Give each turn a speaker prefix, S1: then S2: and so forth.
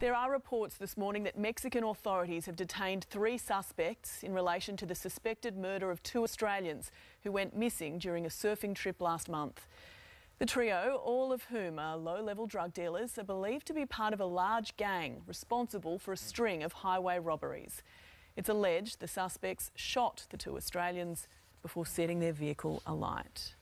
S1: There are reports this morning that Mexican authorities have detained three suspects in relation to the suspected murder of two Australians who went missing during a surfing trip last month. The trio, all of whom are low level drug dealers, are believed to be part of a large gang responsible for a string of highway robberies. It's alleged the suspects shot the two Australians before setting their vehicle alight.